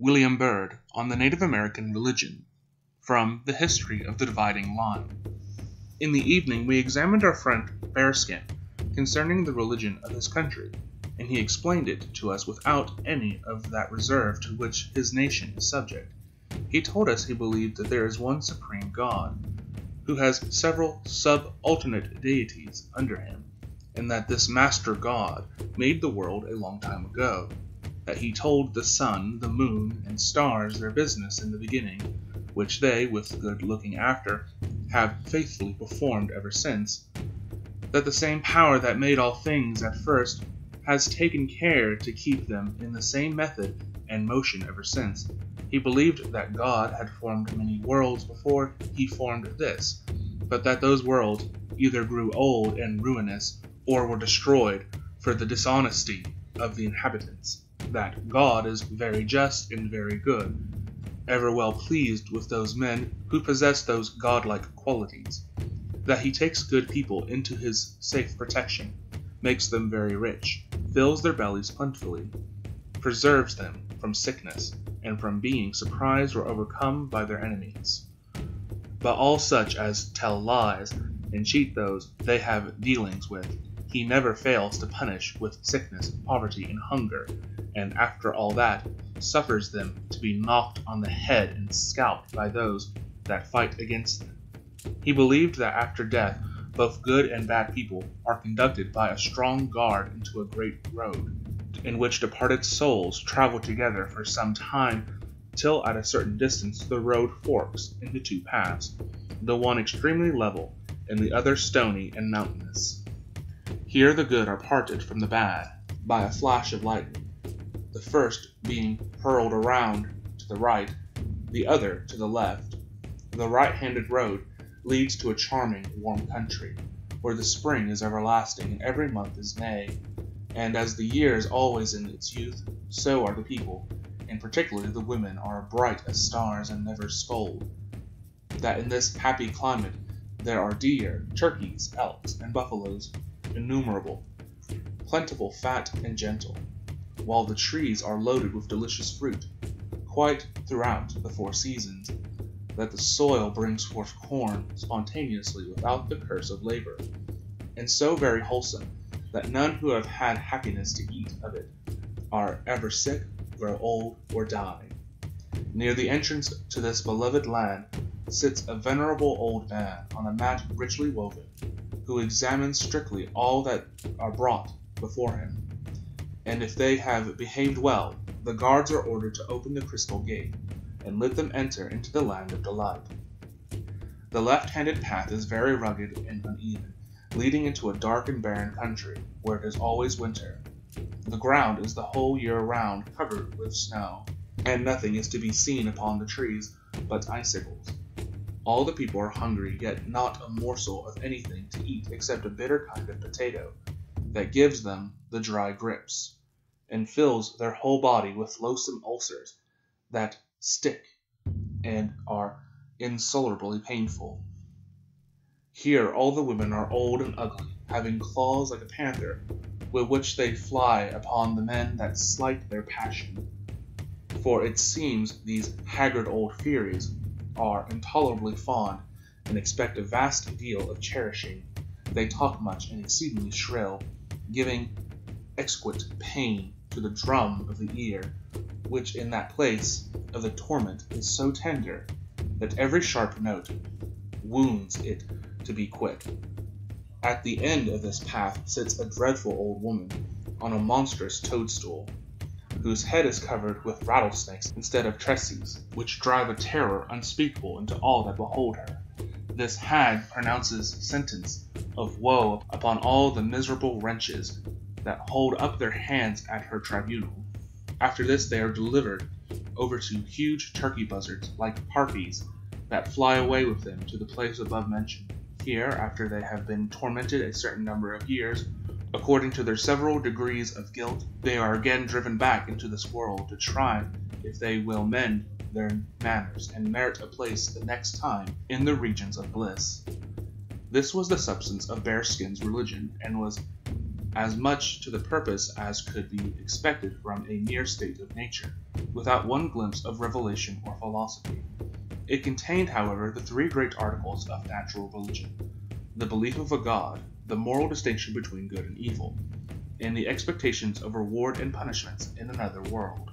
William Byrd on the Native American Religion from The History of the Dividing Line. In the evening we examined our friend Bearskin concerning the religion of his country, and he explained it to us without any of that reserve to which his nation is subject. He told us he believed that there is one supreme God, who has several subalternate deities under him, and that this master God made the world a long time ago, that he told the sun, the moon, and stars their business in the beginning, which they, with good looking after, have faithfully performed ever since, that the same power that made all things at first has taken care to keep them in the same method and motion ever since. He believed that God had formed many worlds before he formed this, but that those worlds either grew old and ruinous or were destroyed for the dishonesty of the inhabitants that God is very just and very good, ever well pleased with those men who possess those godlike qualities, that he takes good people into his safe protection, makes them very rich, fills their bellies plentifully, preserves them from sickness, and from being surprised or overcome by their enemies. But all such as tell lies and cheat those they have dealings with, he never fails to punish with sickness, poverty, and hunger, and after all that, suffers them to be knocked on the head and scalped by those that fight against them. He believed that after death, both good and bad people are conducted by a strong guard into a great road, in which departed souls travel together for some time till at a certain distance the road forks into two paths, the one extremely level and the other stony and mountainous. Here the good are parted from the bad by a flash of lightning the first being hurled around to the right, the other to the left. The right handed road leads to a charming, warm country, where the spring is everlasting and every month is May, and as the year is always in its youth, so are the people, and particularly the women are bright as stars and never scold. That in this happy climate there are deer, turkeys, elks, and buffaloes innumerable, plentiful, fat, and gentle while the trees are loaded with delicious fruit, quite throughout the four seasons, that the soil brings forth corn spontaneously without the curse of labor, and so very wholesome that none who have had happiness to eat of it are ever sick, grow old, or die. Near the entrance to this beloved land sits a venerable old man on a mat richly woven, who examines strictly all that are brought before him and if they have behaved well, the guards are ordered to open the crystal gate and let them enter into the land of delight. The left handed path is very rugged and uneven, leading into a dark and barren country where it is always winter. The ground is the whole year round covered with snow, and nothing is to be seen upon the trees but icicles. All the people are hungry, yet not a morsel of anything to eat except a bitter kind of potato that gives them the dry grips, and fills their whole body with loathsome ulcers that stick and are intolerably painful. Here all the women are old and ugly, having claws like a panther, with which they fly upon the men that slight their passion. For it seems these haggard old furies are intolerably fond, and expect a vast deal of cherishing. They talk much and exceedingly shrill, giving exquisite pain to the drum of the ear, which in that place of the torment is so tender that every sharp note wounds it to be quick. At the end of this path sits a dreadful old woman on a monstrous toadstool, whose head is covered with rattlesnakes instead of tresses, which drive a terror unspeakable into all that behold her. This hag pronounces sentence of woe upon all the miserable wretches that hold up their hands at her tribunal. After this, they are delivered over to huge turkey buzzards, like harpies, that fly away with them to the place above mentioned. Here, after they have been tormented a certain number of years, According to their several degrees of guilt, they are again driven back into this world to try if they will mend their manners and merit a place the next time in the regions of bliss. This was the substance of Bearskin's religion, and was as much to the purpose as could be expected from a mere state of nature, without one glimpse of revelation or philosophy. It contained, however, the three great articles of natural religion the belief of a God, the moral distinction between good and evil, and the expectations of reward and punishments in another world.